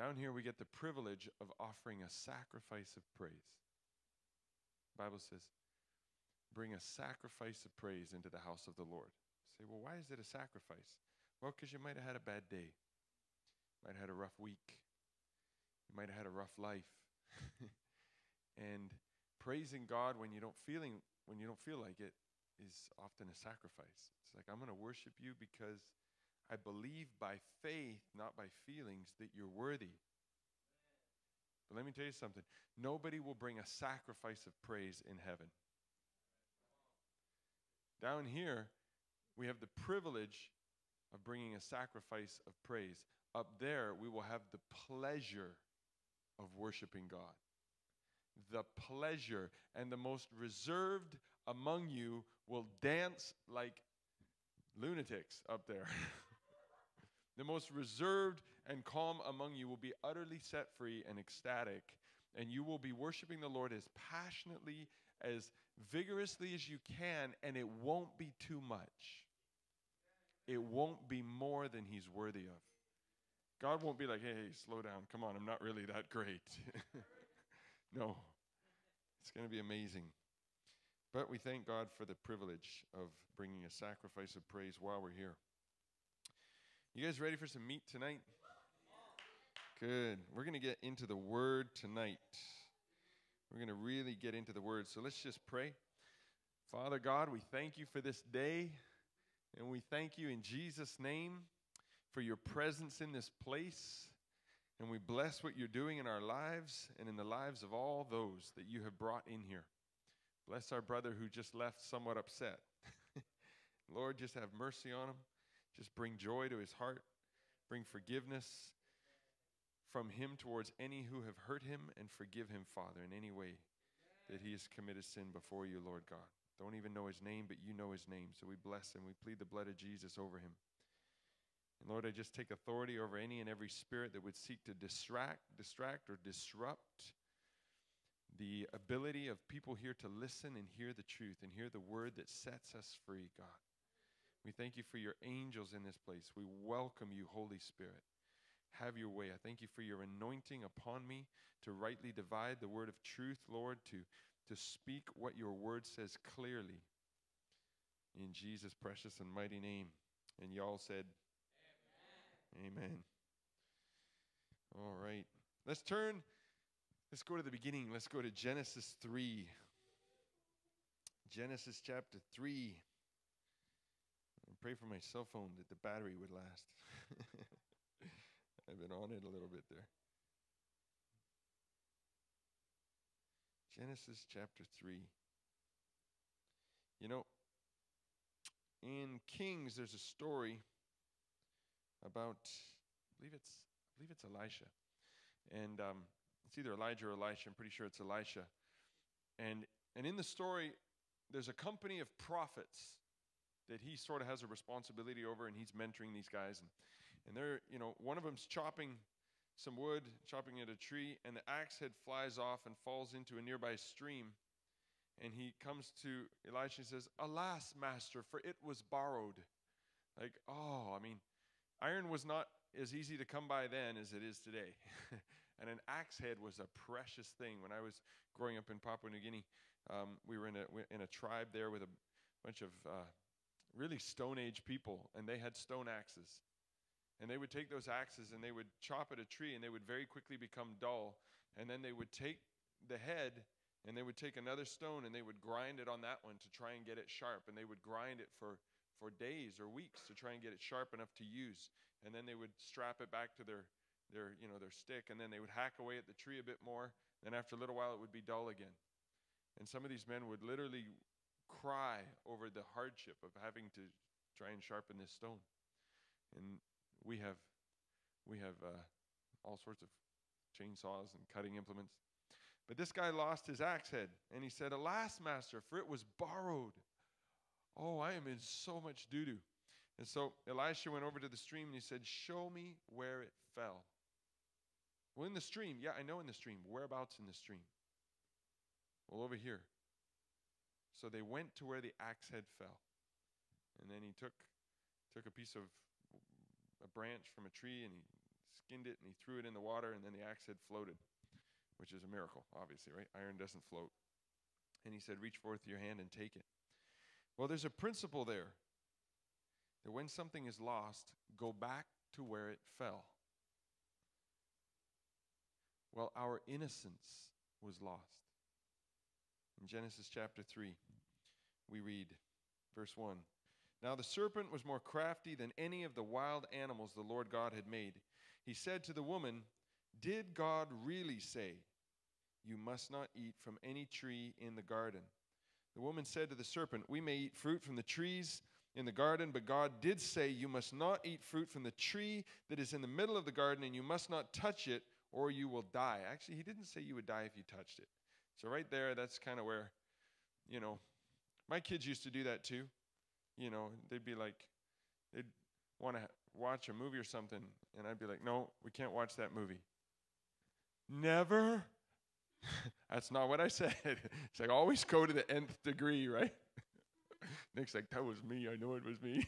Down here, we get the privilege of offering a sacrifice of praise. The Bible says, bring a sacrifice of praise into the house of the Lord. say, well, why is it a sacrifice? Well, because you might have had a bad day, might have had a rough week, you might have had a rough life. and praising God when you don't feeling when you don't feel like it is often a sacrifice. It's like I'm going to worship you because I believe by faith, not by feelings, that you're worthy. But let me tell you something nobody will bring a sacrifice of praise in heaven. Down here, we have the privilege of bringing a sacrifice of praise. Up there, we will have the pleasure of worshiping God. The pleasure, and the most reserved among you will dance like lunatics up there. the most reserved and calm among you will be utterly set free and ecstatic, and you will be worshiping the Lord as passionately, as vigorously as you can, and it won't be too much. It won't be more than He's worthy of. God won't be like, hey, hey slow down. Come on, I'm not really that great. no, it's going to be amazing. But we thank God for the privilege of bringing a sacrifice of praise while we're here. You guys ready for some meat tonight? Good. We're going to get into the word tonight. We're going to really get into the word. So let's just pray. Father God, we thank you for this day. And we thank you in Jesus' name for your presence in this place. And we bless what you're doing in our lives and in the lives of all those that you have brought in here. Bless our brother who just left somewhat upset. Lord, just have mercy on him. Just bring joy to his heart. Bring forgiveness from him towards any who have hurt him and forgive him, Father, in any way that he has committed sin before you, Lord God. Don't even know his name, but you know his name. So we bless him. We plead the blood of Jesus over him. And Lord, I just take authority over any and every spirit that would seek to distract, distract or disrupt the ability of people here to listen and hear the truth and hear the word that sets us free, God. We thank you for your angels in this place. We welcome you, Holy Spirit. Have your way. I thank you for your anointing upon me to rightly divide the word of truth, Lord, to to speak what your word says clearly. In Jesus' precious and mighty name. And y'all said, Amen. Amen. All right. Let's turn. Let's go to the beginning. Let's go to Genesis 3. Genesis chapter 3. Pray for my cell phone that the battery would last. I've been on it a little bit there. Genesis chapter 3. You know, in Kings, there's a story about, I believe it's, I believe it's Elisha. And um, it's either Elijah or Elisha. I'm pretty sure it's Elisha. And, and in the story, there's a company of prophets that he sort of has a responsibility over, and he's mentoring these guys. And, and they're, you know, one of them's chopping some wood, chopping at a tree, and the axe head flies off and falls into a nearby stream. And he comes to Elisha and says, Alas, master, for it was borrowed. Like, oh, I mean, iron was not as easy to come by then as it is today. and an axe head was a precious thing. When I was growing up in Papua New Guinea, um, we were in a, in a tribe there with a bunch of uh, really Stone Age people, and they had stone axes. And they would take those axes and they would chop at a tree and they would very quickly become dull. And then they would take the head and they would take another stone and they would grind it on that one to try and get it sharp. And they would grind it for, for days or weeks to try and get it sharp enough to use. And then they would strap it back to their, their, you know, their stick and then they would hack away at the tree a bit more. Then after a little while, it would be dull again. And some of these men would literally cry over the hardship of having to try and sharpen this stone. And we have we have uh, all sorts of chainsaws and cutting implements. But this guy lost his axe head, and he said, "Alas, master, for it was borrowed." Oh, I am in so much doo doo. And so Elisha went over to the stream and he said, Show me where it fell. Well, in the stream. Yeah, I know in the stream. Whereabouts in the stream? Well, over here. So they went to where the axe head fell. And then he took, took a piece of a branch from a tree and he skinned it and he threw it in the water, and then the axe head floated, which is a miracle, obviously, right? Iron doesn't float. And he said, Reach forth your hand and take it. Well, there's a principle there that when something is lost, go back to where it fell. Well, our innocence was lost. In Genesis chapter 3, we read, verse 1 Now the serpent was more crafty than any of the wild animals the Lord God had made. He said to the woman, Did God really say, You must not eat from any tree in the garden? The woman said to the serpent, We may eat fruit from the trees in the garden, but God did say, You must not eat fruit from the tree that is in the middle of the garden, and you must not touch it, or you will die. Actually, he didn't say you would die if you touched it. So, right there, that's kind of where, you know, my kids used to do that too. You know, they'd be like, they'd want to watch a movie or something, and I'd be like, no, we can't watch that movie. Never? that's not what I said. it's like, always go to the nth degree, right? Nick's like, that was me. I know it was me.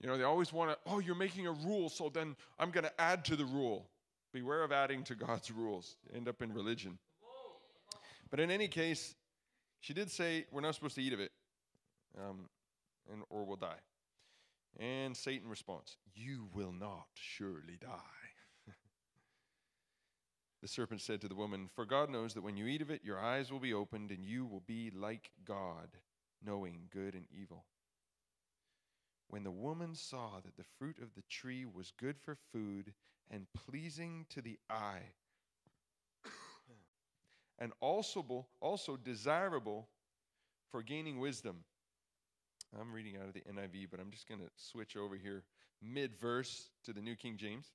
you know, they always want to, oh, you're making a rule, so then I'm going to add to the rule. Beware of adding to God's rules. End up in religion. But in any case, she did say we're not supposed to eat of it, um, and or we'll die. And Satan responds, "You will not surely die." the serpent said to the woman, "For God knows that when you eat of it, your eyes will be opened, and you will be like God, knowing good and evil." When the woman saw that the fruit of the tree was good for food and pleasing to the eye, and also, also desirable for gaining wisdom. I'm reading out of the NIV, but I'm just going to switch over here mid verse to the New King James.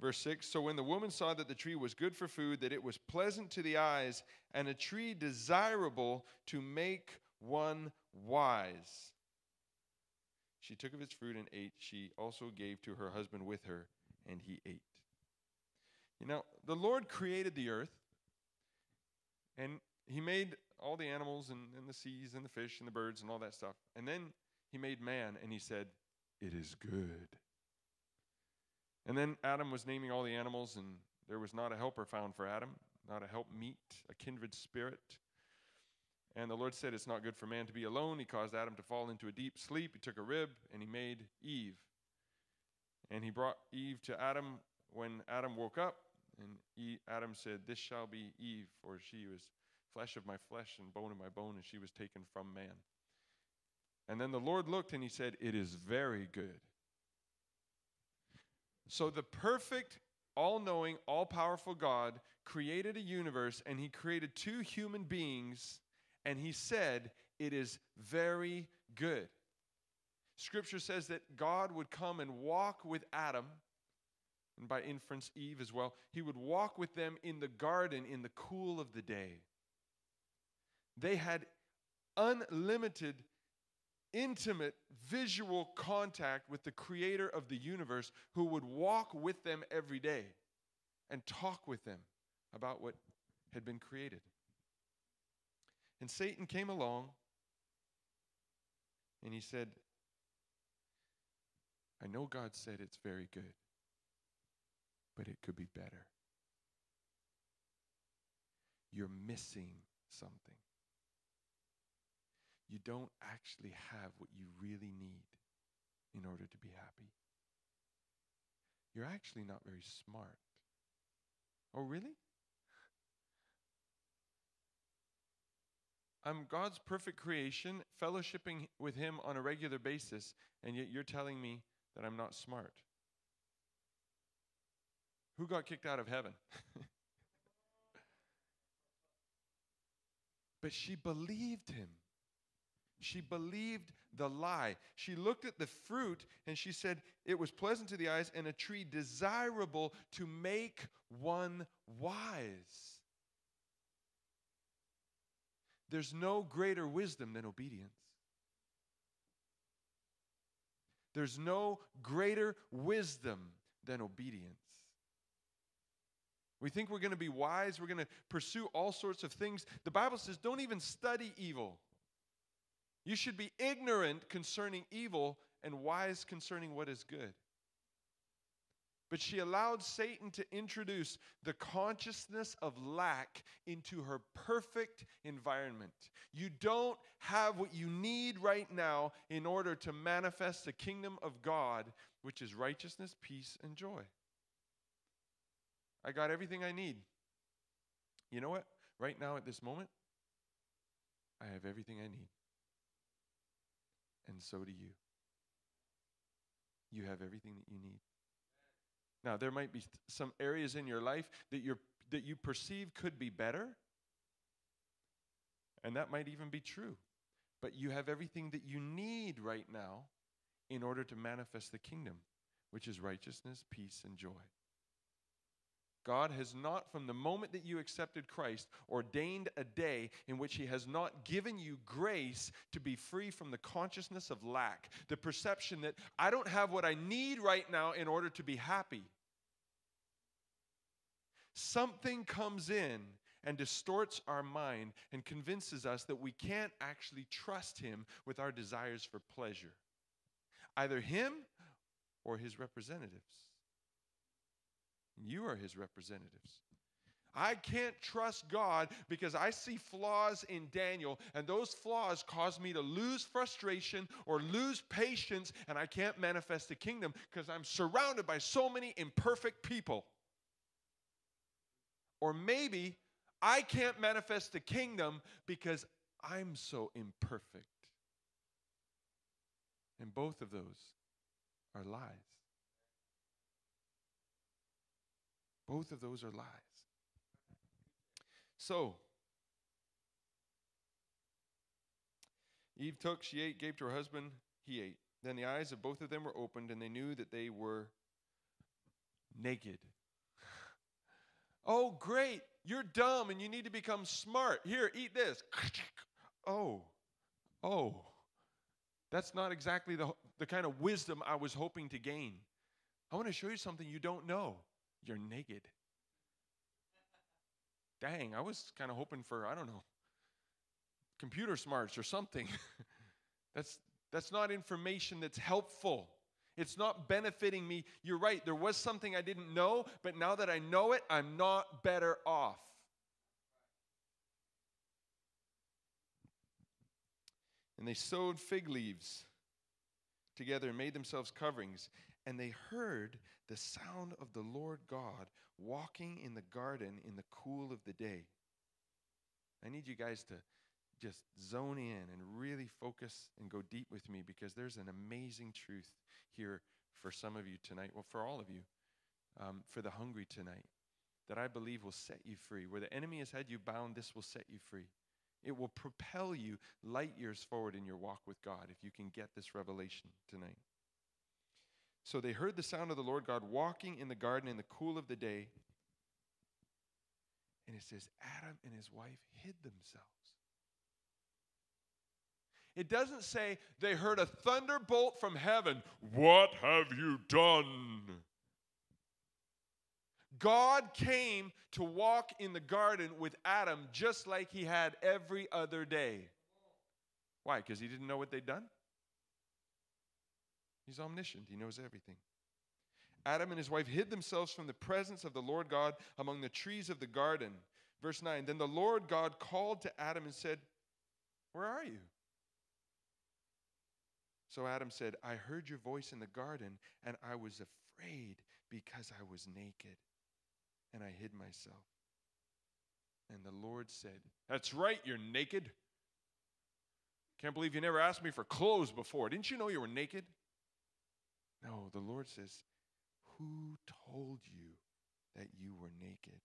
Verse 6 So when the woman saw that the tree was good for food, that it was pleasant to the eyes, and a tree desirable to make one wise, she took of its fruit and ate. She also gave to her husband with her, and he ate. You know, the Lord created the earth, and he made all the animals and, and the seas and the fish and the birds and all that stuff. And then he made man, and he said, It is good. And then Adam was naming all the animals, and there was not a helper found for Adam, not a help meet, a kindred spirit. And the Lord said, It's not good for man to be alone. He caused Adam to fall into a deep sleep. He took a rib and he made Eve. And he brought Eve to Adam when Adam woke up. And Adam said, This shall be Eve, for she was flesh of my flesh and bone of my bone, and she was taken from man. And then the Lord looked and he said, It is very good. So the perfect, all knowing, all powerful God created a universe and he created two human beings and he said, It is very good. Scripture says that God would come and walk with Adam, and by inference, Eve as well. He would walk with them in the garden in the cool of the day. They had unlimited, intimate visual contact with the creator of the universe who would walk with them every day and talk with them about what had been created. And Satan came along and he said, I know God said it's very good, but it could be better. You're missing something. You don't actually have what you really need in order to be happy. You're actually not very smart. Oh, really? I'm God's perfect creation, fellowshipping with Him on a regular basis, and yet you're telling me that I'm not smart. Who got kicked out of heaven? but she believed him. She believed the lie. She looked at the fruit and she said, It was pleasant to the eyes and a tree desirable to make one wise. There's no greater wisdom than obedience. There's no greater wisdom than obedience. We think we're going to be wise, we're going to pursue all sorts of things. The Bible says, don't even study evil. You should be ignorant concerning evil and wise concerning what is good. But she allowed Satan to introduce the consciousness of lack into her perfect environment. You don't have what you need right now in order to manifest the kingdom of God, which is righteousness, peace, and joy. I got everything I need. You know what? Right now, at this moment, I have everything I need. And so do you. You have everything that you need. Now, there might be some areas in your life that, you that you perceive could be better, and that might even be true. But you have everything that you need right now in order to manifest the kingdom, which is righteousness, peace, and joy. God has not, from the moment that you accepted Christ, ordained a day in which He has not given you grace to be free from the consciousness of lack, the perception that I don't have what I need right now in order to be happy. Something comes in and distorts our mind and convinces us that we can't actually trust Him with our desires for pleasure. Either Him or His representatives. You are His representatives. I can't trust God because I see flaws in Daniel, and those flaws cause me to lose frustration or lose patience, and I can't manifest the kingdom because I'm surrounded by so many imperfect people. Or maybe I can't manifest the kingdom because I'm so imperfect. And both of those are lies. Both of those are lies. So, Eve took, she ate, gave to her husband, he ate. Then the eyes of both of them were opened, and they knew that they were naked. Oh, great. You're dumb and you need to become smart. Here, eat this. Oh, oh. That's not exactly the, the kind of wisdom I was hoping to gain. I want to show you something you don't know. You're naked. Dang, I was kind of hoping for, I don't know, computer smarts or something. that's, that's not information that's helpful. It's not benefiting me. You're right, there was something I didn't know, but now that I know it, I'm not better off. And they sewed fig leaves together and made themselves coverings. And they heard the sound of the Lord God walking in the garden in the cool of the day. I need you guys to just zone in and really focus and go deep with me because there's an amazing truth here for some of you tonight, well, for all of you, um, for the hungry tonight, that I believe will set you free. Where the enemy has had you bound, this will set you free. It will propel you light years forward in your walk with God if you can get this revelation tonight. So they heard the sound of the Lord God walking in the garden in the cool of the day. And it says, Adam and his wife hid themselves. It doesn't say they heard a thunderbolt from heaven. What have you done? God came to walk in the garden with Adam just like he had every other day. Why? Because he didn't know what they'd done? He's omniscient, he knows everything. Adam and his wife hid themselves from the presence of the Lord God among the trees of the garden. Verse 9 Then the Lord God called to Adam and said, Where are you? So Adam said, I heard your voice in the garden, and I was afraid because I was naked, and I hid myself. And the Lord said, That's right, you're naked. Can't believe you never asked me for clothes before. Didn't you know you were naked? No, the Lord says, Who told you that you were naked?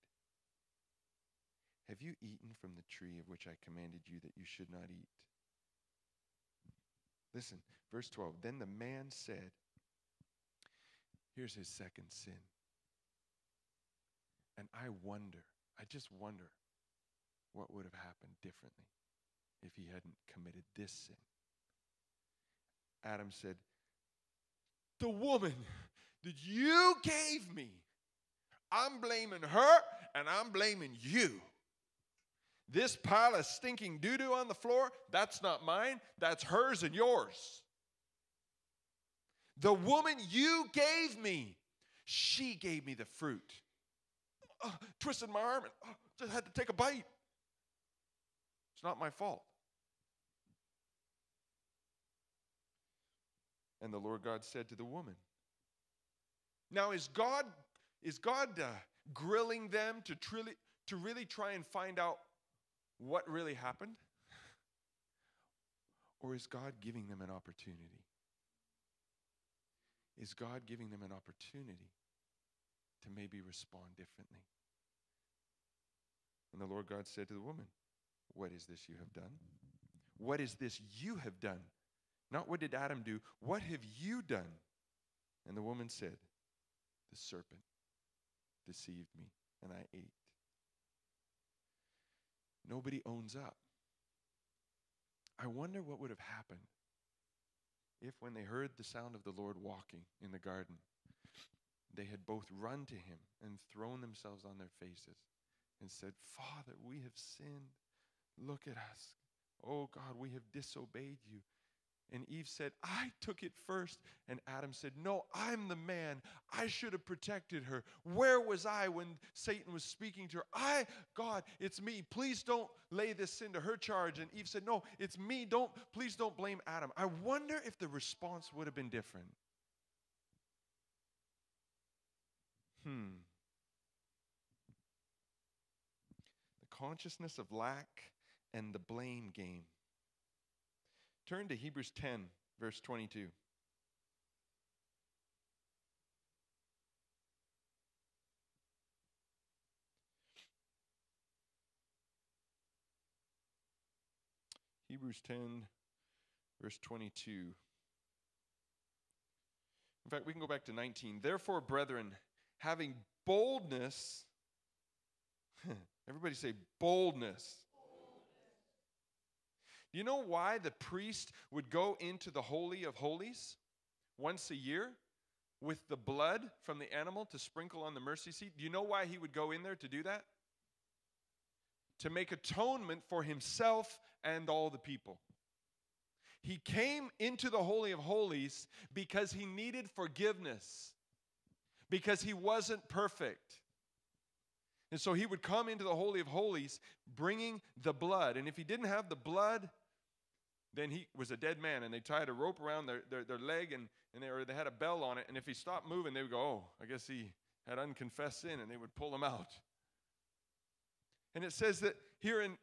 Have you eaten from the tree of which I commanded you that you should not eat? Listen, verse 12. Then the man said, Here's his second sin. And I wonder, I just wonder what would have happened differently if he hadn't committed this sin. Adam said, The woman that you gave me, I'm blaming her and I'm blaming you. This pile of stinking doo doo on the floor, that's not mine, that's hers and yours. The woman you gave me, She gave me the fruit. Uh, twisted my arm and uh, just had to take a bite. It's not my fault. And the Lord God said to the woman, Now is God is God uh, grilling them to, truly, to really try and find out what really happened? Or is God giving them an opportunity? Is God giving them an opportunity to maybe respond differently? And the Lord God said to the woman, What is this you have done? What is this you have done? Not what did Adam do, what have you done? And the woman said, The serpent deceived me, and I ate. Nobody owns up. I wonder what would have happened if, when they heard the sound of the Lord walking in the garden, they had both run to him and thrown themselves on their faces and said, Father, we have sinned. Look at us. Oh God, we have disobeyed you. And Eve said, I took it first. And Adam said, No, I'm the man. I should have protected her. Where was I when Satan was speaking to her? I, God, it's me. Please don't lay this sin to her charge. And Eve said, No, it's me. Don't, please don't blame Adam. I wonder if the response would have been different. Hmm. The consciousness of lack and the blame game. Turn to Hebrews 10, verse 22. Hebrews 10, verse 22. In fact, we can go back to 19. Therefore, brethren, having boldness, everybody say boldness. You know why the priest would go into the Holy of Holies once a year with the blood from the animal to sprinkle on the mercy seat? Do you know why he would go in there to do that? To make atonement for himself and all the people. He came into the Holy of Holies because he needed forgiveness, because he wasn't perfect. And so he would come into the Holy of Holies bringing the blood. And if he didn't have the blood, then he was a dead man, and they tied a rope around their, their, their leg, and, and they, or they had a bell on it, and if he stopped moving, they would go, oh, I guess he had unconfessed sin, and they would pull him out. And it says that here in,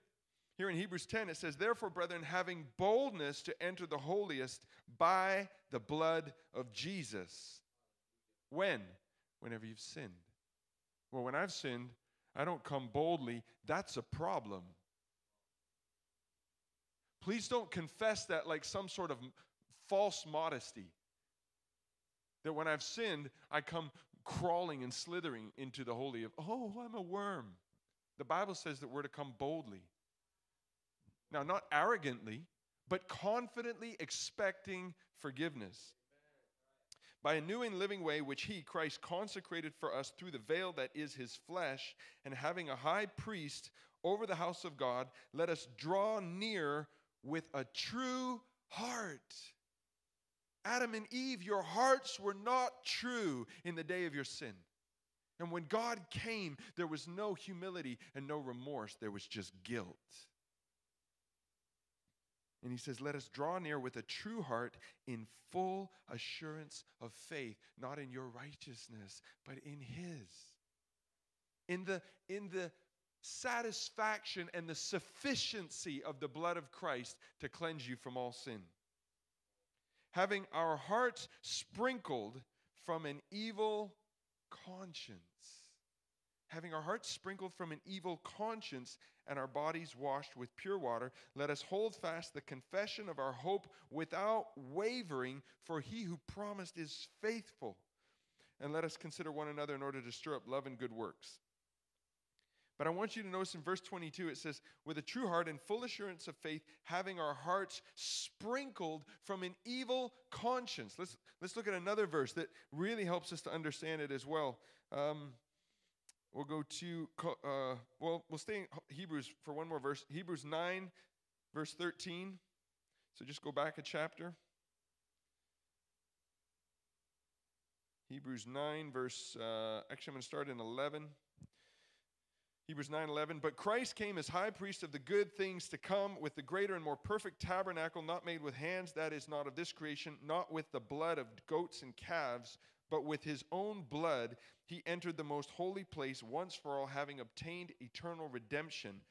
here in Hebrews 10, it says, Therefore, brethren, having boldness to enter the holiest by the blood of Jesus. When? Whenever you've sinned. Well, when I've sinned, I don't come boldly. That's a problem. Please don't confess that like some sort of false modesty. That when I've sinned, I come crawling and slithering into the holy of, oh, I'm a worm. The Bible says that we're to come boldly. Now, not arrogantly, but confidently expecting forgiveness. By a new and living way, which He, Christ, consecrated for us through the veil that is His flesh, and having a high priest over the house of God, let us draw near with a true heart. Adam and Eve, your hearts were not true in the day of your sin. And when God came, there was no humility and no remorse, there was just guilt. And he says, Let us draw near with a true heart in full assurance of faith, not in your righteousness, but in his. In the, in the satisfaction and the sufficiency of the blood of Christ to cleanse you from all sin. Having our hearts sprinkled from an evil conscience. Having our hearts sprinkled from an evil conscience and our bodies washed with pure water, let us hold fast the confession of our hope without wavering, for he who promised is faithful. And let us consider one another in order to stir up love and good works but I want you to notice in verse 22, it says, with a true heart and full assurance of faith, having our hearts sprinkled from an evil conscience. Let's, let's look at another verse that really helps us to understand it as well. Um, we'll go to, uh, well, we'll stay in Hebrews for one more verse. Hebrews 9, verse 13. So just go back a chapter. Hebrews 9, verse, uh, actually, I'm going to start in 11. Hebrews 9:11, But Christ came as high priest of the good things to come with the greater and more perfect tabernacle, not made with hands, that is not of this creation, not with the blood of goats and calves, but with his own blood he entered the most holy place once for all, having obtained eternal redemption.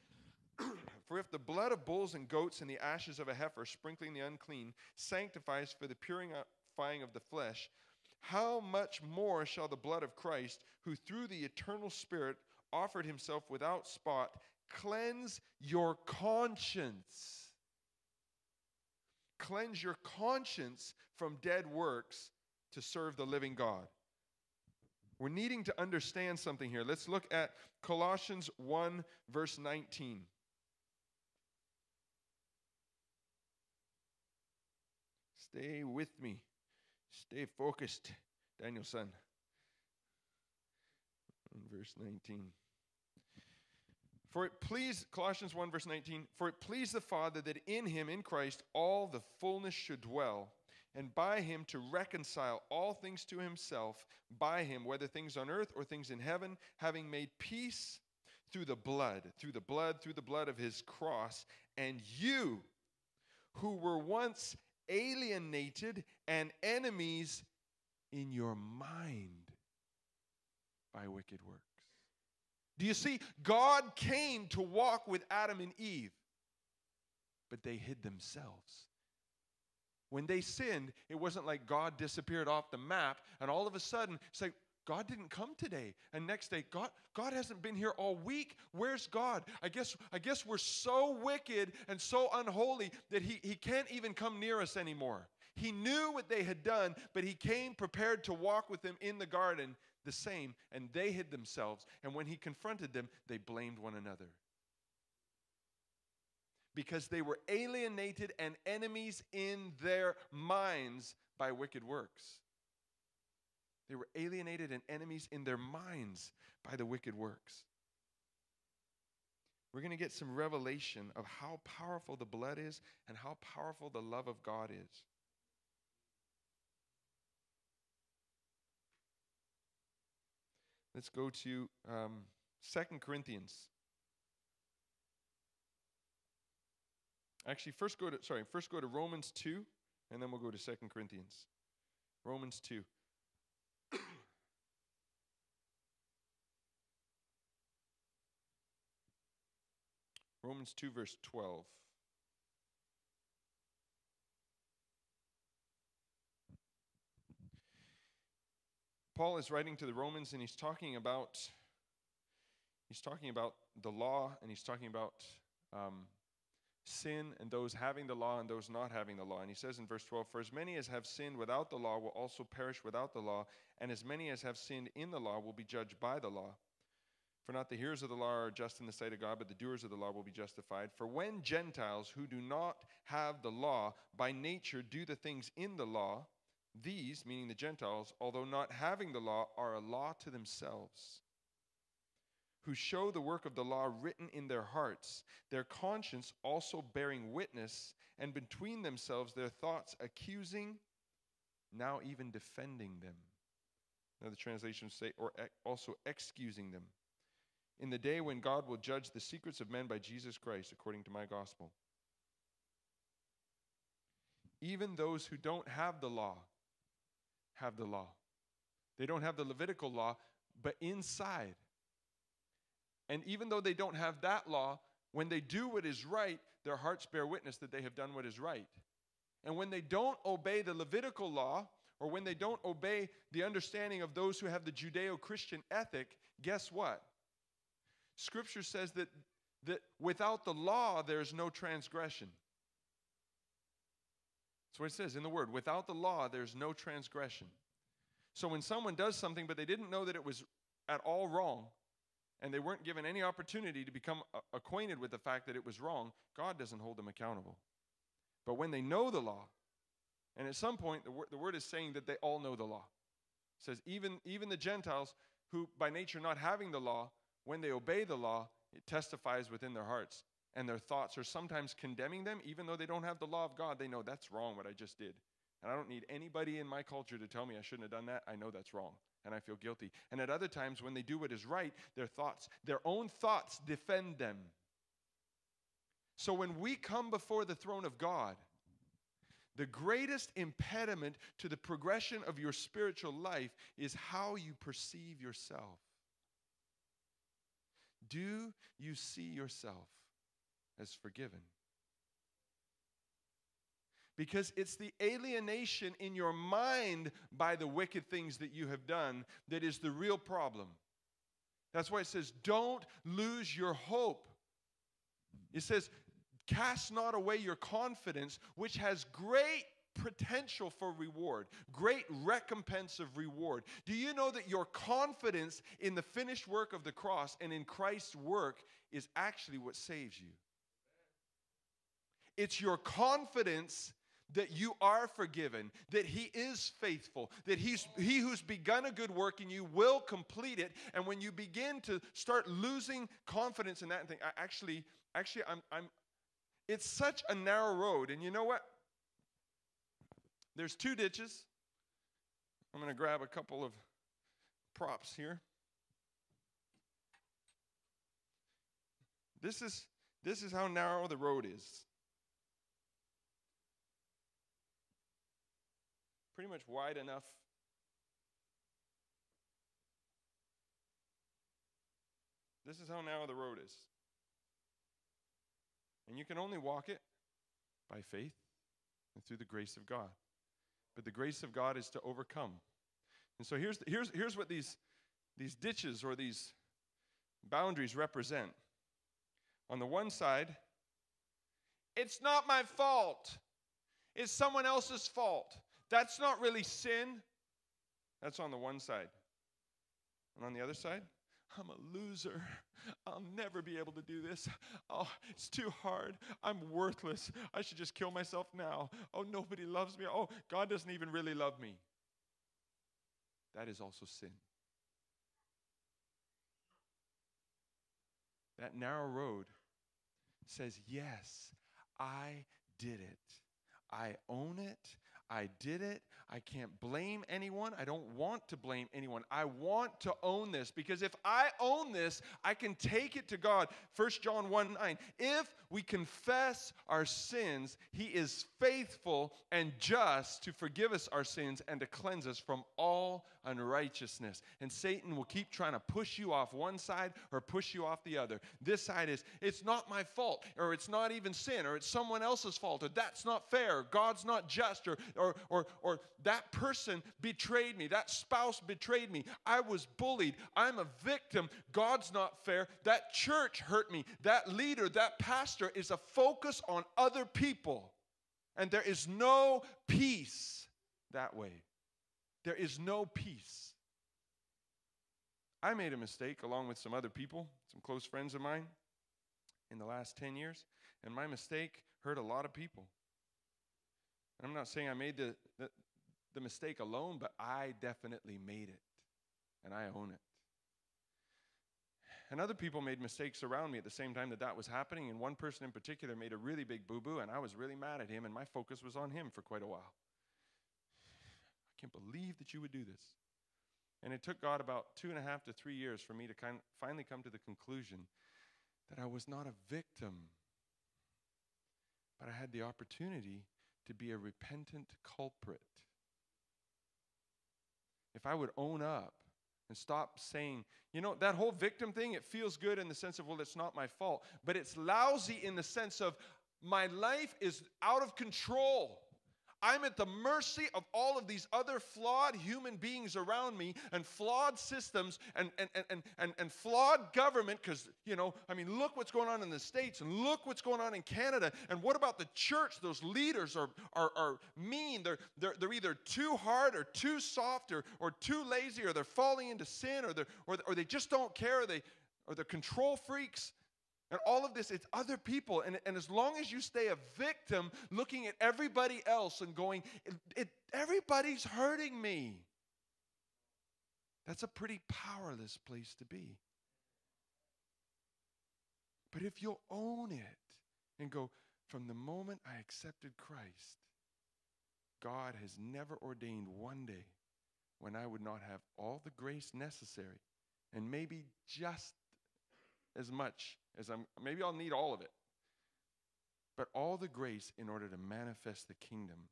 for if the blood of bulls and goats and the ashes of a heifer, sprinkling the unclean, sanctifies for the purifying of the flesh, how much more shall the blood of Christ, who through the eternal Spirit offered himself without spot, cleanse your conscience? Cleanse your conscience from dead works to serve the living God. We're needing to understand something here. Let's look at Colossians 1, verse 19. Stay with me. Stay focused, Daniel-san. In verse 19. For it pleased, Colossians 1, verse 19, for it pleased the Father that in him, in Christ, all the fullness should dwell, and by him to reconcile all things to himself, by him, whether things on earth or things in heaven, having made peace through the blood, through the blood, through the blood of his cross, and you who were once alienated and enemies in your mind by wicked works. Do you see? God came to walk with Adam and Eve, but they hid themselves. When they sinned, it wasn't like God disappeared off the map and all of a sudden it's like, God didn't come today. And next day, God, God hasn't been here all week. Where's God? I guess, I guess we're so wicked and so unholy that he, he can't even come near us anymore. He knew what they had done, but he came prepared to walk with them in the garden the same, and they hid themselves. And when he confronted them, they blamed one another. Because they were alienated and enemies in their minds by wicked works. They were alienated and enemies in their minds by the wicked works. We're going to get some revelation of how powerful the blood is and how powerful the love of God is. Let's go to um, 2 Corinthians. Actually, first go to sorry, first go to Romans 2, and then we'll go to 2 Corinthians. Romans 2. Romans 2, verse 12. Paul is writing to the Romans and he's talking about he's talking about the law and he's talking about um, sin and those having the law and those not having the law. And he says in verse 12, For as many as have sinned without the law will also perish without the law, and as many as have sinned in the law will be judged by the law. For not the hearers of the law are just in the sight of God, but the doers of the law will be justified. For when Gentiles who do not have the law by nature do the things in the law, these, meaning the Gentiles, although not having the law, are a law to themselves, who show the work of the law written in their hearts, their conscience also bearing witness, and between themselves their thoughts accusing, now even defending them. Now the translation say, or also excusing them. In the day when God will judge the secrets of men by Jesus Christ, according to my gospel. Even those who don't have the law have the law. They don't have the Levitical law, but inside. And even though they don't have that law, when they do what is right, their hearts bear witness that they have done what is right. And when they don't obey the Levitical law, or when they don't obey the understanding of those who have the Judeo Christian ethic, guess what? Scripture says that, that without the law, there's no transgression. That's what it says in the word. Without the law, there's no transgression. So when someone does something, but they didn't know that it was at all wrong, and they weren't given any opportunity to become acquainted with the fact that it was wrong, God doesn't hold them accountable. But when they know the law, and at some point, the, word, the word is saying that they all know the law. It says, even, even the Gentiles, who by nature not having the law, when they obey the law, it testifies within their hearts and their thoughts are sometimes condemning them, even though they don't have the law of God. They know that's wrong what I just did. And I don't need anybody in my culture to tell me I shouldn't have done that. I know that's wrong and I feel guilty. And at other times, when they do what is right, their thoughts, their own thoughts defend them. So when we come before the throne of God, the greatest impediment to the progression of your spiritual life is how you perceive yourself. Do you see yourself as forgiven? Because it's the alienation in your mind by the wicked things that you have done that is the real problem. That's why it says, don't lose your hope. It says, cast not away your confidence, which has great potential for reward, great recompense of reward. Do you know that your confidence in the finished work of the cross and in Christ's work is actually what saves you? It's your confidence that you are forgiven, that He is faithful, that He's He who's begun a good work in you will complete it. And when you begin to start losing confidence in that and think, I actually, actually, I'm, I'm, it's such a narrow road. And you know what? There's two ditches. I'm going to grab a couple of props here. This is this is how narrow the road is. Pretty much wide enough This is how narrow the road is. And you can only walk it by faith and through the grace of God. But the grace of God is to overcome. And so here's, here's, here's what these, these ditches or these boundaries represent. On the one side, it's not my fault. It's someone else's fault. That's not really sin. That's on the one side. And on the other side, I'm a loser. I'll never be able to do this. Oh, it's too hard. I'm worthless. I should just kill myself now. Oh, nobody loves me. Oh, God doesn't even really love me. That is also sin. That narrow road says, Yes, I did it. I own it. I did it. I can't blame anyone. I don't want to blame anyone. I want to own this because if I own this, I can take it to God. 1 John 1 9. If we confess our sins, He is faithful and just to forgive us our sins and to cleanse us from all unrighteousness. And Satan will keep trying to push you off one side or push you off the other. This side is, it's not my fault, or it's not even sin, or it's someone else's fault, or that's not fair, God's not just, or, or, or, or that person betrayed me. That spouse betrayed me. I was bullied. I'm a victim. God's not fair. That church hurt me. That leader, that pastor is a focus on other people. And there is no peace that way. There is no peace. I made a mistake along with some other people, some close friends of mine, in the last 10 years, and my mistake hurt a lot of people. And I'm not saying I made the, the, the mistake alone, but I definitely made it, and I own it. And other people made mistakes around me at the same time that that was happening. And one person in particular made a really big boo boo, and I was really mad at him, and my focus was on him for quite a while. I can't believe that you would do this. And it took God about two and a half to three years for me to kind of finally come to the conclusion that I was not a victim, but I had the opportunity to be a repentant culprit if I would own up and stop saying, you know, that whole victim thing, it feels good in the sense of, well, it's not my fault, but it's lousy in the sense of my life is out of control. I'm at the mercy of all of these other flawed human beings around me and flawed systems and, and, and, and, and flawed government because, you know, I mean, look what's going on in the States and look what's going on in Canada. And what about the church? Those leaders are, are, are mean. They're, they're, they're either too hard or too soft or, or too lazy or they're falling into sin or, they're, or, or they just don't care or, they, or they're control freaks. And all of this, it's other people. And, and as long as you stay a victim looking at everybody else and going, it, it, everybody's hurting me, that's a pretty powerless place to be. But if you'll own it and go, from the moment I accepted Christ, God has never ordained one day when I would not have all the grace necessary and maybe just as much as I'm, maybe I'll need all of it, but all the grace in order to manifest the kingdom,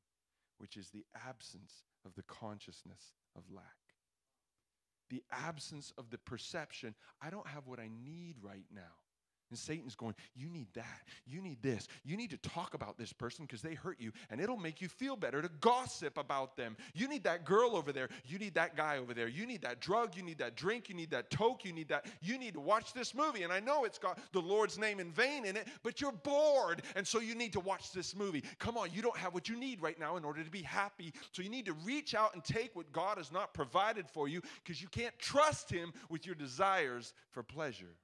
which is the absence of the consciousness of lack. The absence of the perception, I don't have what I need right now. And Satan's going, You need that. You need this. You need to talk about this person because they hurt you, and it'll make you feel better to gossip about them. You need that girl over there. You need that guy over there. You need that drug. You need that drink. You need that toke. You need that. You need to watch this movie. And I know it's got the Lord's name in vain in it, but you're bored. And so you need to watch this movie. Come on, you don't have what you need right now in order to be happy. So you need to reach out and take what God has not provided for you because you can't trust Him with your desires for pleasure.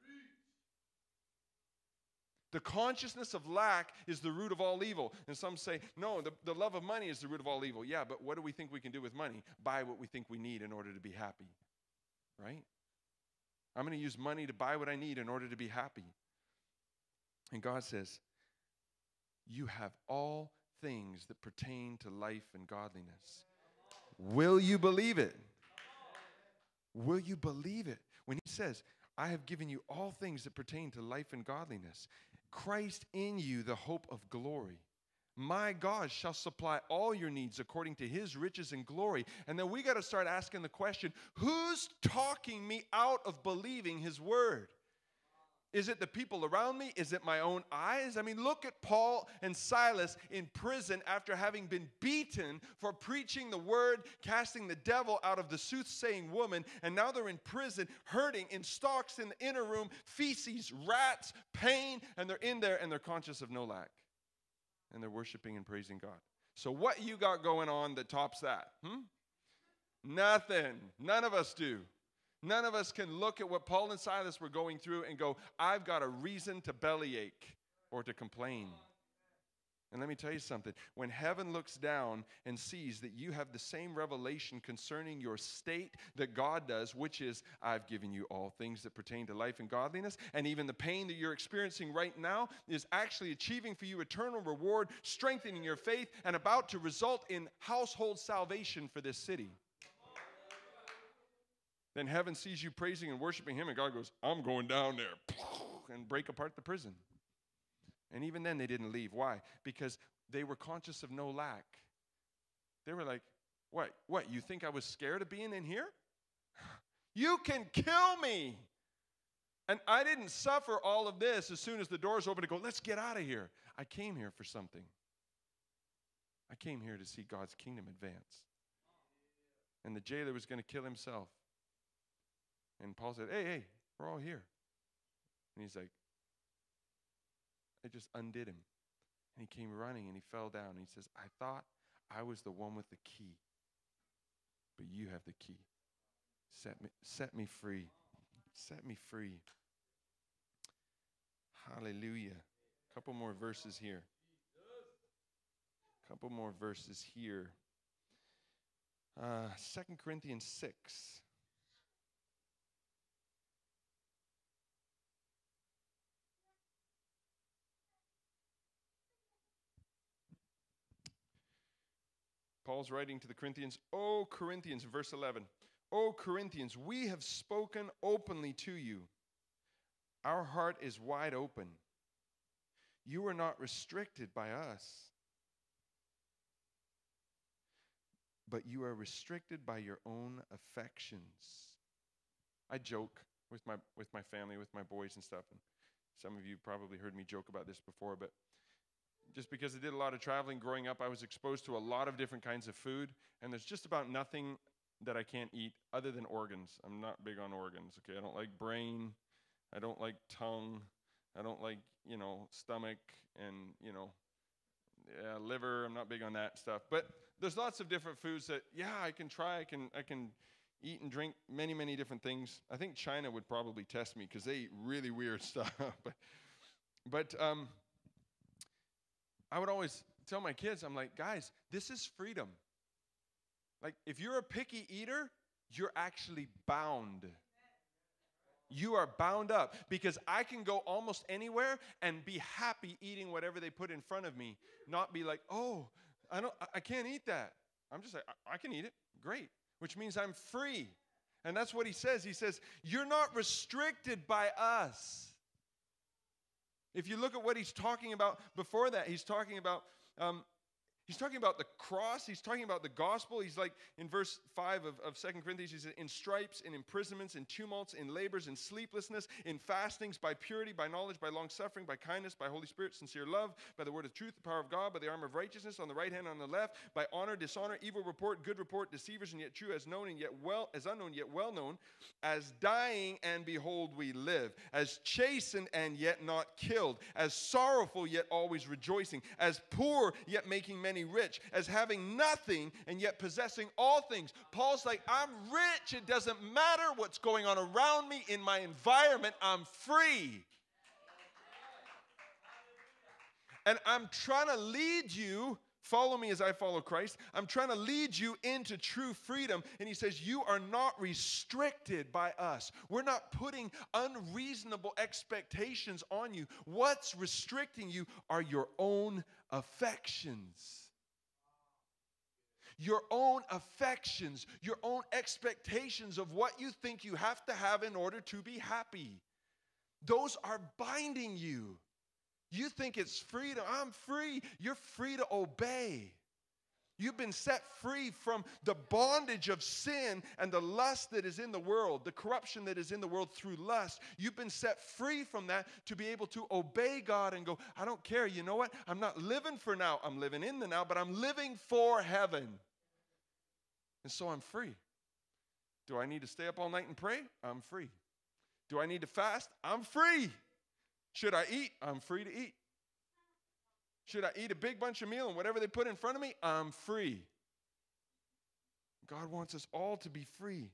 The consciousness of lack is the root of all evil. And some say, no, the, the love of money is the root of all evil. Yeah, but what do we think we can do with money? Buy what we think we need in order to be happy. Right? I'm going to use money to buy what I need in order to be happy. And God says, You have all things that pertain to life and godliness. Will you believe it? Will you believe it? When He says, I have given you all things that pertain to life and godliness. Christ in you, the hope of glory. My God shall supply all your needs according to his riches and glory. And then we got to start asking the question who's talking me out of believing his word? Is it the people around me? Is it my own eyes? I mean, look at Paul and Silas in prison after having been beaten for preaching the word, casting the devil out of the soothsaying woman, and now they're in prison, hurting in stocks in the inner room, feces, rats, pain, and they're in there and they're conscious of no lack. And they're worshiping and praising God. So, what you got going on that tops that? Hmm? Nothing. None of us do. None of us can look at what Paul and Silas were going through and go, I've got a reason to bellyache or to complain. And let me tell you something. When heaven looks down and sees that you have the same revelation concerning your state that God does, which is, I've given you all things that pertain to life and godliness, and even the pain that you're experiencing right now is actually achieving for you eternal reward, strengthening your faith, and about to result in household salvation for this city. Then heaven sees you praising and worshiping Him, and God goes, I'm going down there and break apart the prison. And even then, they didn't leave. Why? Because they were conscious of no lack. They were like, What? What? You think I was scared of being in here? You can kill me. And I didn't suffer all of this as soon as the doors opened to go, Let's get out of here. I came here for something. I came here to see God's kingdom advance. And the jailer was going to kill himself. And Paul said, Hey, hey, we're all here. And he's like, I just undid him. And he came running and he fell down. And he says, I thought I was the one with the key, but you have the key. Set me, set me free. Set me free. Hallelujah. A couple more verses here. A couple more verses here. Uh, 2 Corinthians 6. Paul's writing to the Corinthians, O Corinthians, verse 11, O Corinthians, we have spoken openly to you. Our heart is wide open. You are not restricted by us, but you are restricted by your own affections. I joke with my, with my family, with my boys and stuff, and some of you probably heard me joke about this before, but just because I did a lot of traveling growing up, I was exposed to a lot of different kinds of food, and there's just about nothing that I can't eat other than organs. I'm not big on organs, okay? I don't like brain, I don't like tongue, I don't like, you know, stomach and, you know, yeah, liver. I'm not big on that stuff. But there's lots of different foods that, yeah, I can try. I can, I can eat and drink many, many different things. I think China would probably test me because they eat really weird stuff. but, but um, I would always tell my kids, I'm like, guys, this is freedom. Like, if you're a picky eater, you're actually bound. You are bound up because I can go almost anywhere and be happy eating whatever they put in front of me, not be like, oh, I don't I- can't eat that. I'm just like, I, I can eat it. Great. Which means I'm free. And that's what he says. He says, You're not restricted by us. If you look at what he's talking about before that, he's talking about um, He's talking about the cross. He's talking about the gospel. He's like in verse 5 of, of 2 Corinthians, he says, In stripes, in imprisonments, in tumults, in labors, in sleeplessness, in fastings, by purity, by knowledge, by long suffering, by kindness, by Holy Spirit, sincere love, by the word of truth, the power of God, by the arm of righteousness, on the right hand, on the left, by honor, dishonor, evil report, good report, deceivers, and yet true, as known and yet well, as unknown, yet well known, as dying, and behold, we live, as chastened and yet not killed, as sorrowful, yet always rejoicing, as poor, yet making many rich, as having nothing and yet possessing all things. Paul's like, I'm rich. It doesn't matter what's going on around me in my environment, I'm free. And I'm trying to lead you. Follow me as I follow Christ. I'm trying to lead you into true freedom. And he says, You are not restricted by us. We're not putting unreasonable expectations on you. What's restricting you are your own affections your own affections, your own expectations of what you think you have to have in order to be happy. Those are binding you. You think it's freedom. I'm free. You're free to obey. You've been set free from the bondage of sin and the lust that is in the world, the corruption that is in the world through lust. You've been set free from that to be able to obey God and go, I don't care. You know what? I'm not living for now. I'm living in the now, but I'm living for heaven. And so I'm free. Do I need to stay up all night and pray? I'm free. Do I need to fast? I'm free. Should I eat? I'm free to eat. Should I eat a big bunch of meal and whatever they put in front of me? I'm free. God wants us all to be free.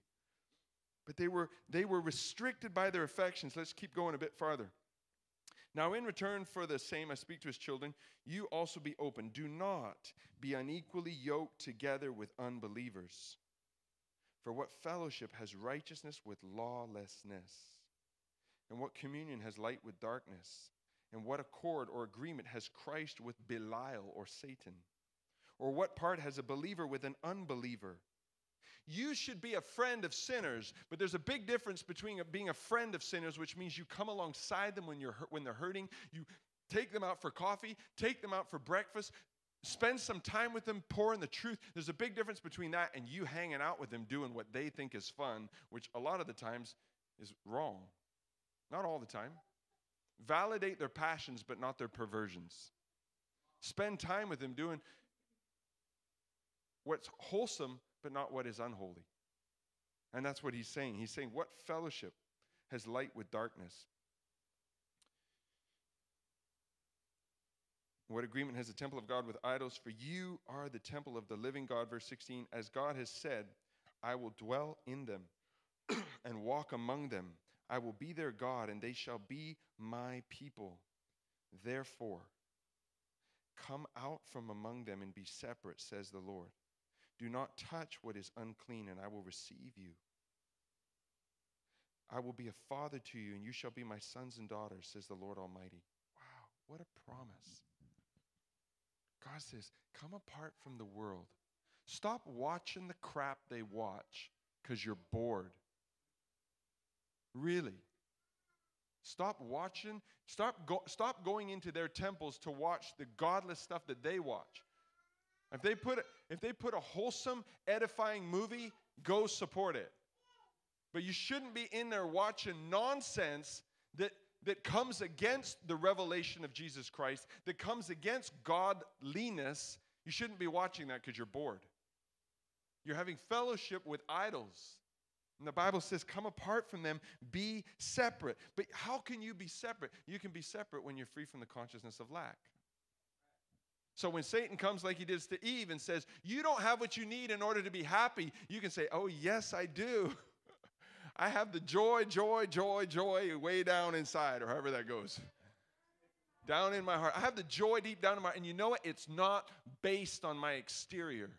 But they were, they were restricted by their affections. Let's keep going a bit farther. Now, in return for the same, I speak to his children, you also be open. Do not be unequally yoked together with unbelievers. For what fellowship has righteousness with lawlessness? And what communion has light with darkness? And what accord or agreement has Christ with Belial or Satan? Or what part has a believer with an unbeliever? You should be a friend of sinners, but there's a big difference between being a friend of sinners, which means you come alongside them when, you're, when they're hurting, you take them out for coffee, take them out for breakfast, spend some time with them, pour in the truth. There's a big difference between that and you hanging out with them doing what they think is fun, which a lot of the times is wrong. Not all the time. Validate their passions, but not their perversions. Spend time with them doing what's wholesome, but not what is unholy. And that's what he's saying. He's saying, What fellowship has light with darkness? What agreement has the temple of God with idols? For you are the temple of the living God. Verse 16, as God has said, I will dwell in them and walk among them. I will be their God, and they shall be my people. Therefore, come out from among them and be separate, says the Lord. Do not touch what is unclean, and I will receive you. I will be a father to you, and you shall be my sons and daughters, says the Lord Almighty. Wow, what a promise. God says, Come apart from the world. Stop watching the crap they watch because you're bored. Really. Stop watching. Stop, go, stop going into their temples to watch the godless stuff that they watch. If they put if they put a wholesome, edifying movie, go support it. But you shouldn't be in there watching nonsense that that comes against the revelation of Jesus Christ, that comes against godliness, you shouldn't be watching that because you're bored. You're having fellowship with idols. And the Bible says, come apart from them, be separate. But how can you be separate? You can be separate when you're free from the consciousness of lack. So when Satan comes like he did to Eve and says, You don't have what you need in order to be happy, you can say, Oh, yes, I do. I have the joy, joy, joy, joy way down inside, or however that goes. Down in my heart. I have the joy deep down in my and you know what? It's not based on my exterior.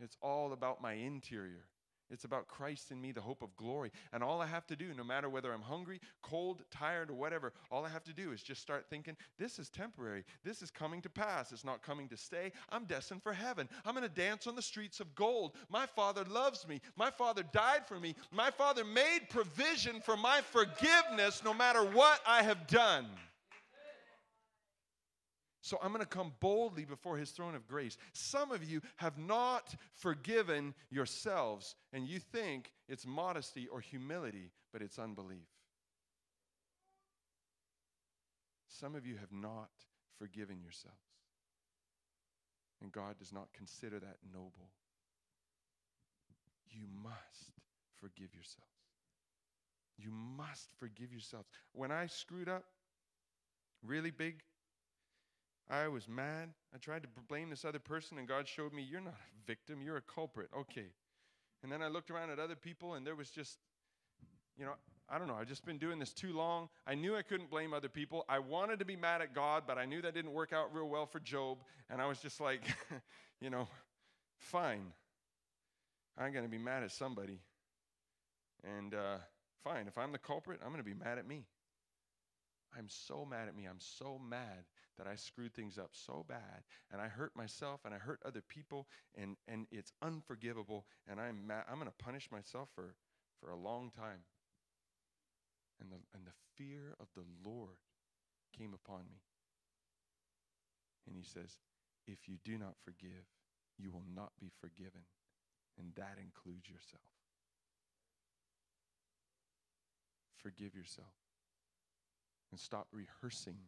It's all about my interior. It's about Christ in me, the hope of glory. And all I have to do, no matter whether I'm hungry, cold, tired, or whatever, all I have to do is just start thinking, this is temporary. This is coming to pass. It's not coming to stay. I'm destined for heaven. I'm going to dance on the streets of gold. My Father loves me. My Father died for me. My Father made provision for my forgiveness no matter what I have done. So I'm going to come boldly before his throne of grace. Some of you have not forgiven yourselves, and you think it's modesty or humility, but it's unbelief. Some of you have not forgiven yourselves, and God does not consider that noble. You must forgive yourselves. You must forgive yourselves. When I screwed up really big, I was mad. I tried to blame this other person, and God showed me, You're not a victim, you're a culprit. Okay. And then I looked around at other people, and there was just, you know, I don't know, I've just been doing this too long. I knew I couldn't blame other people. I wanted to be mad at God, but I knew that didn't work out real well for Job. And I was just like, you know, fine. I'm going to be mad at somebody. And uh, fine, if I'm the culprit, I'm going to be mad at me. I'm so mad at me. I'm so mad that I screwed things up so bad and I hurt myself and I hurt other people and, and it's unforgivable and I'm mad. I'm going to punish myself for, for a long time. And the, and the fear of the Lord came upon me. And he says, If you do not forgive, you will not be forgiven. And that includes yourself. Forgive yourself and stop rehearsing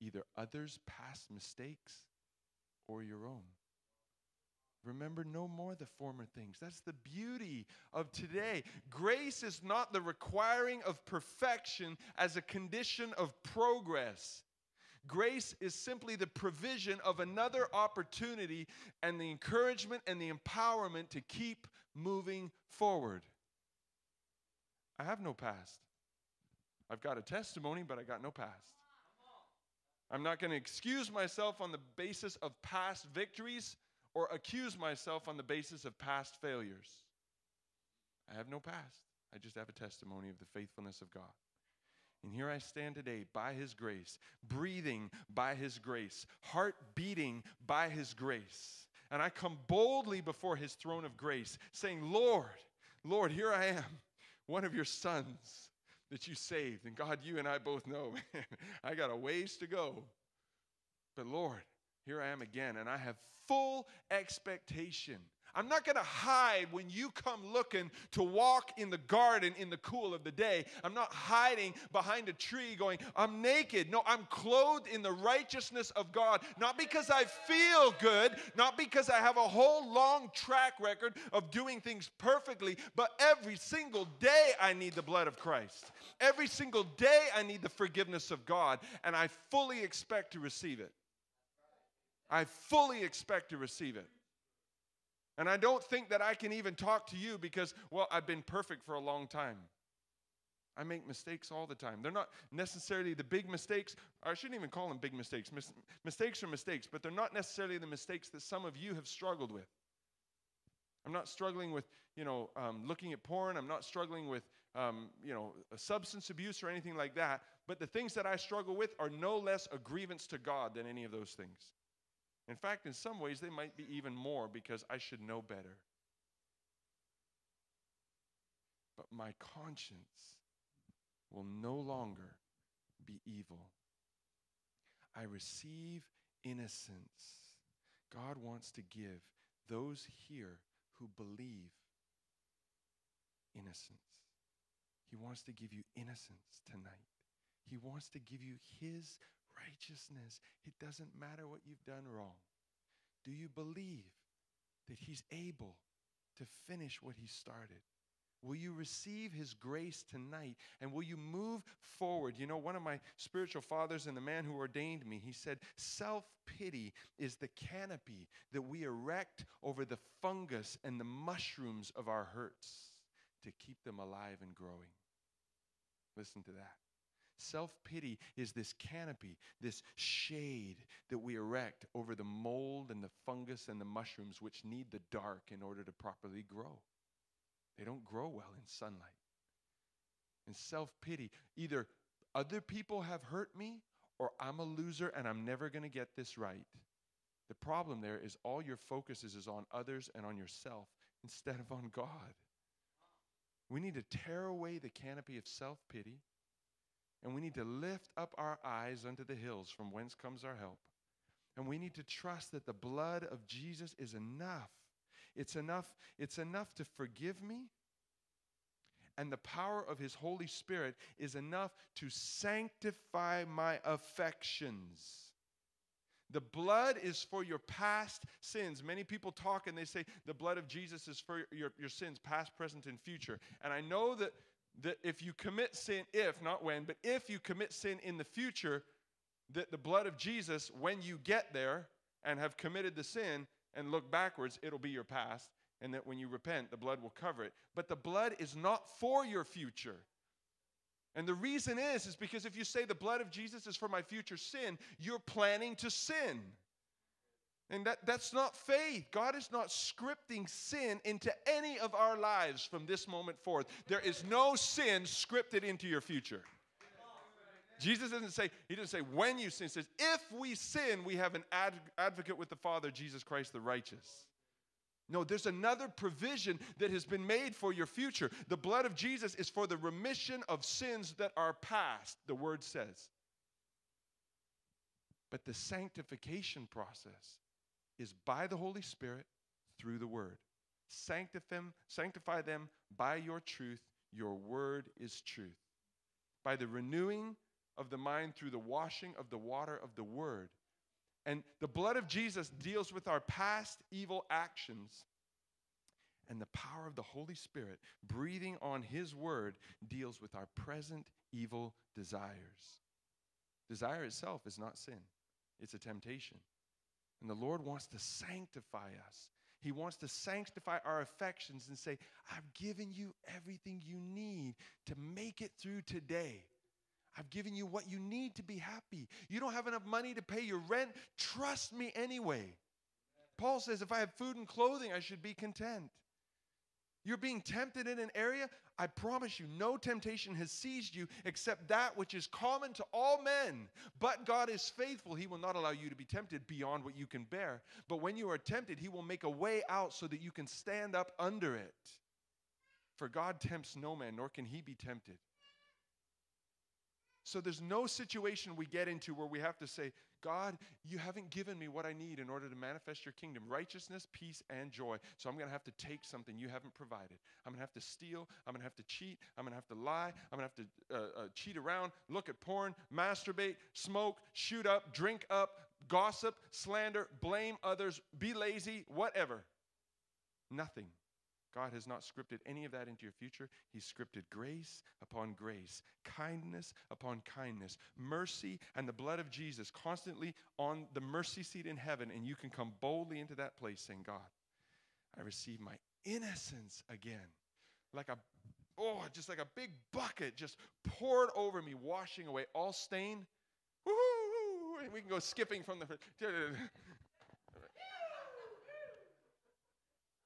either others' past mistakes or your own. Remember no more the former things. That's the beauty of today. Grace is not the requiring of perfection as a condition of progress. Grace is simply the provision of another opportunity and the encouragement and the empowerment to keep moving forward. I have no past. I've got a testimony, but I got no past. I'm not going to excuse myself on the basis of past victories or accuse myself on the basis of past failures. I have no past. I just have a testimony of the faithfulness of God. And here I stand today by His grace, breathing by His grace, heart beating by His grace. And I come boldly before His throne of grace, saying, Lord, Lord, here I am, one of your sons that you saved. And God, you and I both know, man, I got a ways to go. But Lord, here I am again, and I have full expectation I'm not going to hide when you come looking to walk in the garden in the cool of the day. I'm not hiding behind a tree going, I'm naked. No, I'm clothed in the righteousness of God, not because I feel good, not because I have a whole long track record of doing things perfectly, but every single day I need the blood of Christ. Every single day I need the forgiveness of God, and I fully expect to receive it. I fully expect to receive it. And I don't think that I can even talk to you because, well, I've been perfect for a long time. I make mistakes all the time. They're not necessarily the big mistakes. I shouldn't even call them big mistakes. Mis- mistakes are mistakes, but they're not necessarily the mistakes that some of you have struggled with. I'm not struggling with, you know, um, looking at porn. I'm not struggling with, um, you know, substance abuse or anything like that. But the things that I struggle with are no less a grievance to God than any of those things. In fact, in some ways, they might be even more because I should know better. But my conscience will no longer be evil. I receive innocence. God wants to give those here who believe innocence. He wants to give you innocence tonight. He wants to give you His righteousness. It doesn't matter what you've done wrong. Do you believe that He's able to finish what He started? Will you receive His grace tonight and will you move forward? You know, one of my spiritual fathers and the man who ordained me, he said, Self pity is the canopy that we erect over the fungus and the mushrooms of our hurts to keep them alive and growing. Listen to that. Self pity is this canopy, this shade that we erect over the mold and the fungus and the mushrooms which need the dark in order to properly grow. They don't grow well in sunlight. And self pity, either other people have hurt me or I'm a loser and I'm never going to get this right. The problem there is all your focus is, is on others and on yourself instead of on God. We need to tear away the canopy of self pity and we need to lift up our eyes unto the hills from whence comes our help. And we need to trust that the blood of Jesus is enough. It's enough, it's enough to forgive me. And the power of his Holy Spirit is enough to sanctify my affections. The blood is for your past sins. Many people talk and they say the blood of Jesus is for your, your sins, past, present, and future. And I know that, that if you commit sin, if, not when, but if you commit sin in the future, that the blood of Jesus, when you get there and have committed the sin and look backwards, it'll be your past. And that when you repent, the blood will cover it. But the blood is not for your future. And the reason is, is because if you say the blood of Jesus is for my future sin, you're planning to sin. And that, that's not faith. God is not scripting sin into any of our lives from this moment forth. There is no sin scripted into your future. Jesus doesn't say, He doesn't say when you sin. He says, if we sin, we have an ad- advocate with the Father, Jesus Christ the righteous. No, there's another provision that has been made for your future. The blood of Jesus is for the remission of sins that are past, the word says. But the sanctification process is by the Holy Spirit through the word. Sanctify them, sanctify them by your truth. Your word is truth. By the renewing of the mind through the washing of the water of the word, and the blood of Jesus deals with our past evil actions. And the power of the Holy Spirit, breathing on His word, deals with our present evil desires. Desire itself is not sin, it's a temptation. And the Lord wants to sanctify us. He wants to sanctify our affections and say, I've given you everything you need to make it through today. I've given you what you need to be happy. You don't have enough money to pay your rent. Trust me anyway. Paul says, if I have food and clothing, I should be content. You're being tempted in an area, I promise you, no temptation has seized you except that which is common to all men. But God is faithful. He will not allow you to be tempted beyond what you can bear. But when you are tempted, He will make a way out so that you can stand up under it. For God tempts no man, nor can He be tempted. So there's no situation we get into where we have to say, God, you haven't given me what I need in order to manifest your kingdom righteousness, peace, and joy. So I'm going to have to take something you haven't provided. I'm going to have to steal. I'm going to have to cheat. I'm going to have to lie. I'm going to have to uh, uh, cheat around, look at porn, masturbate, smoke, shoot up, drink up, gossip, slander, blame others, be lazy, whatever. Nothing God has not scripted any of that into your future. He's scripted grace upon grace, kindness upon kindness, mercy, and the blood of Jesus constantly on the mercy seat in heaven. And you can come boldly into that place saying, God, I receive my innocence again. Like a, oh, just like a big bucket just poured over me, washing away all stain. Woo-hoo! We can go skipping from the.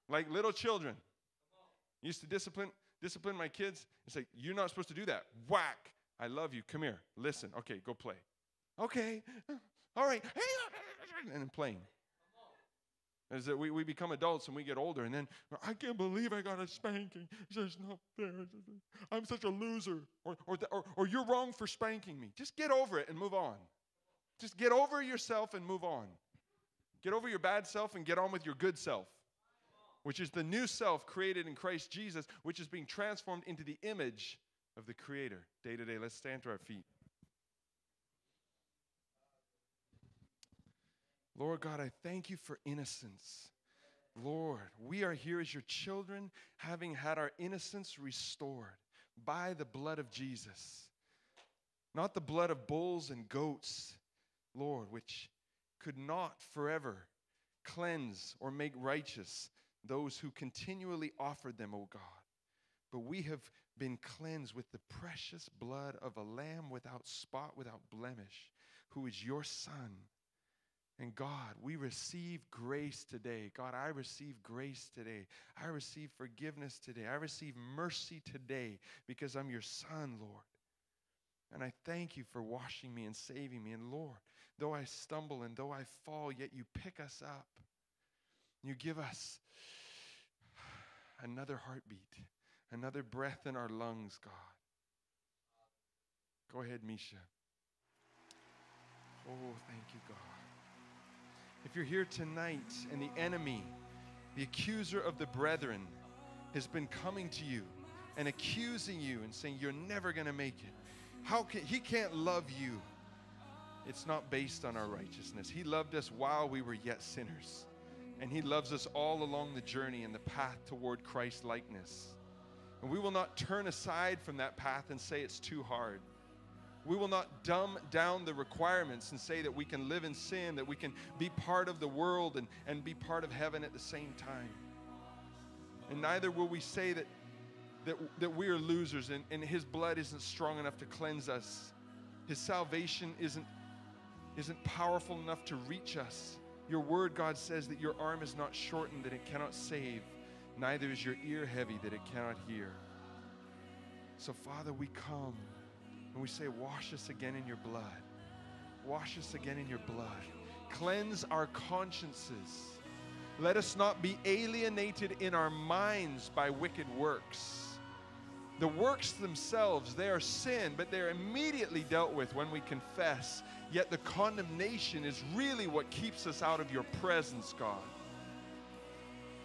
like little children used to discipline discipline my kids and say, You're not supposed to do that. Whack. I love you. Come here. Listen. Okay, go play. Okay. All right. And playing. As that we, we become adults and we get older, and then I can't believe I got a spanking. It's just not fair. I'm such a loser. Or, or, or, or you're wrong for spanking me. Just get over it and move on. Just get over yourself and move on. Get over your bad self and get on with your good self which is the new self created in Christ Jesus, which is being transformed into the image of the Creator day to day. Let's stand to our feet. Lord God, I thank you for innocence. Lord, we are here as your children, having had our innocence restored by the blood of Jesus. Not the blood of bulls and goats, Lord, which could not forever cleanse or make righteous those who continually offered them, O God. But we have been cleansed with the precious blood of a lamb without spot, without blemish, who is your Son. And God, we receive grace today. God, I receive grace today. I receive forgiveness today. I receive mercy today because I'm your son, Lord. And I thank you for washing me and saving me. And Lord, though I stumble and though I fall, yet you pick us up. You give us another heartbeat, another breath in our lungs, God. Go ahead, Misha. Oh, thank you, God. If you're here tonight and the enemy, the accuser of the brethren, has been coming to you and accusing you and saying you're never going to make it. How can he can't love you? It's not based on our righteousness. He loved us while we were yet sinners. And he loves us all along the journey and the path toward Christ likeness. And we will not turn aside from that path and say it's too hard. We will not dumb down the requirements and say that we can live in sin, that we can be part of the world and, and be part of heaven at the same time. And neither will we say that, that, that we are losers and, and His blood isn't strong enough to cleanse us. His salvation isn't, isn't powerful enough to reach us. Your word, God, says that your arm is not shortened, that it cannot save, neither is your ear heavy, that it cannot hear. So, Father, we come. And we say, Wash us again in your blood. Wash us again in your blood. Cleanse our consciences. Let us not be alienated in our minds by wicked works. The works themselves, they are sin, but they're immediately dealt with when we confess. Yet the condemnation is really what keeps us out of your presence, God.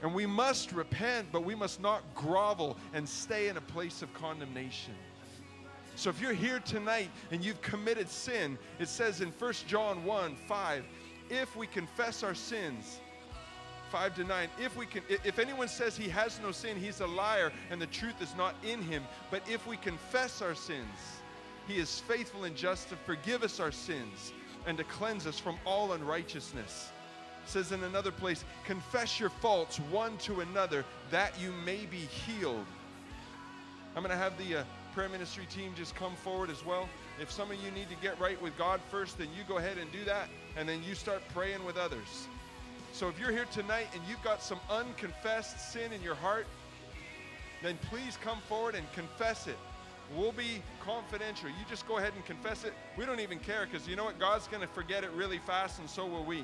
And we must repent, but we must not grovel and stay in a place of condemnation. So if you're here tonight and you've committed sin, it says in 1 John 1 5, if we confess our sins, 5 to 9 if we can if anyone says he has no sin he's a liar and the truth is not in him but if we confess our sins he is faithful and just to forgive us our sins and to cleanse us from all unrighteousness it says in another place confess your faults one to another that you may be healed i'm going to have the uh, prayer ministry team just come forward as well. If some of you need to get right with God first, then you go ahead and do that, and then you start praying with others. So if you're here tonight and you've got some unconfessed sin in your heart, then please come forward and confess it. We'll be confidential. You just go ahead and confess it. We don't even care because you know what? God's going to forget it really fast, and so will we.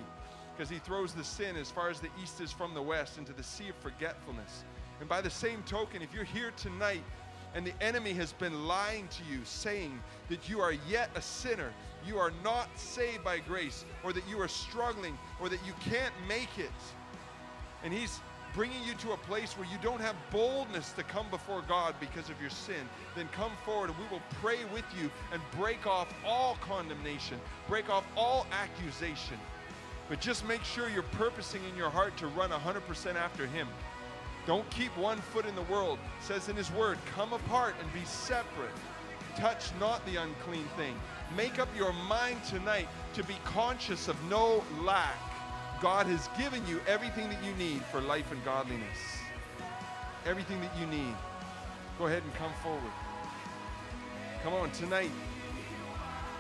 Because He throws the sin as far as the east is from the west into the sea of forgetfulness. And by the same token, if you're here tonight and the enemy has been lying to you, saying that you are yet a sinner, you are not saved by grace, or that you are struggling, or that you can't make it. And he's bringing you to a place where you don't have boldness to come before God because of your sin, then come forward and we will pray with you and break off all condemnation, break off all accusation. But just make sure you're purposing in your heart to run 100% after Him. Don't keep one foot in the world. It says in his word, come apart and be separate. Touch not the unclean thing. Make up your mind tonight to be conscious of no lack. God has given you everything that you need for life and godliness. Everything that you need. Go ahead and come forward. Come on, tonight.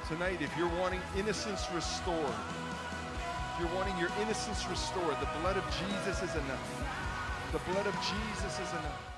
Tonight, if you're wanting innocence restored, if you're wanting your innocence restored, the blood of Jesus is enough. The blood of Jesus is enough.